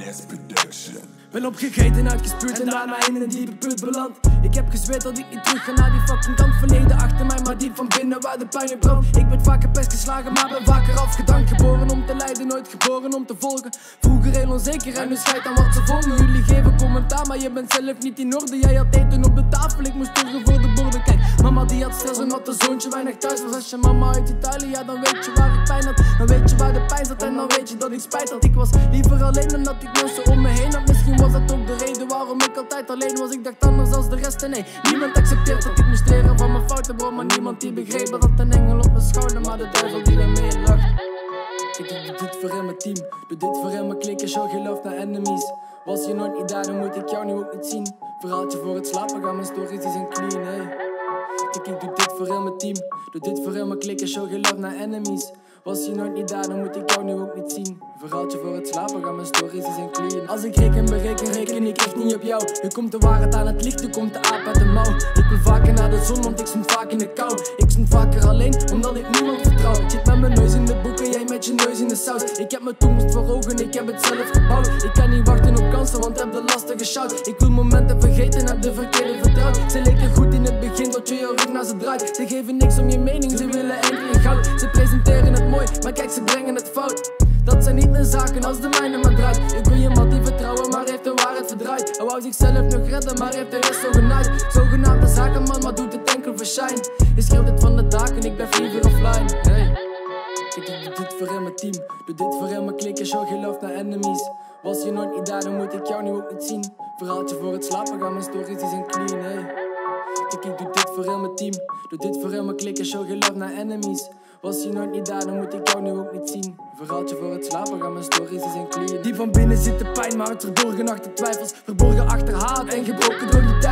NS Production. Ben opgegeten, uitgespuurd en daarna in een diepe put beland. Ik heb gezweet dat ik niet terug ga naar die fucking kant Verleden achter mij, maar diep van binnen waar de pijn in brandt. Ik ben vaker pest geslagen, maar ben vaker afgedankt. Geboren om te leiden, nooit geboren om te volgen. Vroeger heel onzeker en nu schijt aan wat ze volgen Jullie geven commentaar, maar je bent zelf niet in orde. Jij had eten op de tafel, ik moest zorgen voor de borden. Kijk, mama die had stress omdat de zoontje weinig thuis was. Als je mama uit Italië, ja dan weet je waar ik pijn had. Dan weet je waar de pijn zat en dan weet je dat ik spijt had. Ik was liever alleen dan dat ik mensen om me heen. Had Misschien was dat ook de reden waarom ik altijd alleen was. Ik dacht anders als de rest. En nee, niemand accepteert dat ik moest leren van mijn fouten bro. Maar niemand die begreep dat een engel op mijn schouder Maar de duivel die ermee lacht. Ik doe dit voor in mijn team, doe dit voor in mijn klik, show geloof naar enemies. Was je nooit niet daar, dan moet ik jou nu ook niet zien. Verhaaltje voor het slapen gaan, mijn stories die zijn clean, hey Ik doe dit voor in mijn team, doe dit voor in mijn klik, show geloof naar enemies was je nooit niet daar, dan moet ik jou nu ook niet zien. Verhaaltje voor het slapen gaan, mijn stories zijn clean. Als ik reken, bereken, reken ik echt niet op jou. Nu komt de waarheid aan het licht, nu komt de aap uit de mouw. Ik wil vaker naar de zon, want ik stond vaak in de kou. Ik stond vaker alleen, omdat ik niemand vertrouw. Zit met mijn neus in de boeken, jij met je neus in de saus. Ik heb mijn toekomst voor ogen, ik heb het zelf gebouwd. Ik kan niet wachten op kansen, want heb de lastige shout. Ik wil momenten vergeten, heb de verkeerde vertrouwd. Ze draait. Ze geven niks om je mening, ze willen enkel goud. Ze presenteren het mooi, maar kijk, ze brengen het fout. Dat zijn niet mijn zaken als de mijne maar draait. Ik wil je man die vertrouwen, maar heeft de waarheid verdraaid. Hij wou zichzelf nog redden, maar heeft de rest zo genaaid. Zogenaamde zakenman, maar doet het enkel voor shine. Je schreeuwt het van de daken, ik ben liever offline. Hey. Ik doe dit voor in mijn team, doe dit voor in mijn klik, show geloof naar enemies. Was je nooit niet daar, dan moet ik jou nu ook niet zien. Verhaaltje voor het slapen gaan, mijn stories die zijn clean, hey. Ik doe dit voor heel mijn team. Doe dit voor heel mijn klikken, show geloof naar enemies. Was je nooit niet daar, dan moet ik jou nu ook niet zien. Verhaaltje voor het slapen gaan, mijn stories zijn clean. Die van binnen zit de pijn, maar het verborgen achter twijfels. Verborgen achter haat en gebroken door die tijden.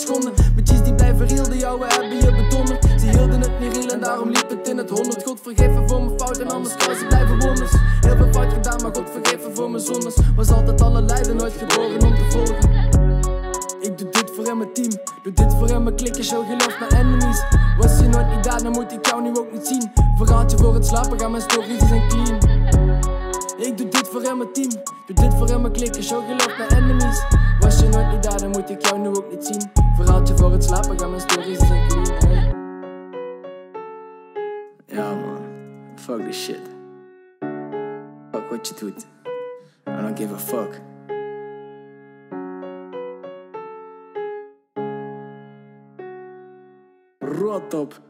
Geschonden. Bitches die blijven real, de jouwe hebben je bedonderd. Ze hielden het niet real en daarom liep het in het honderd. God vergeven voor mijn fouten, anders kan ze blijven wonders. Heel veel fout gedaan, maar God vergeven voor mijn zondes. Was altijd alle lijden, nooit geboren om te volgen. Ik doe dit voor in mijn team, doe dit voor in mijn klikken, show geloof naar enemies. Was je nooit niet dan moet ik jou nu ook niet zien. Verhaaltje voor het slapen gaan, mijn stories zijn clean. Ik doe dit voor in mijn team, doe dit voor in mijn klikken, show geloof naar enemies. Je nooit niet daar, dan moet ik jou nu ook niet zien. Verhaaltje voor het slapen gaan, mijn stories. Hey. Ja man, fuck this shit. Fuck wat je doet. I don't give a fuck. Rot op.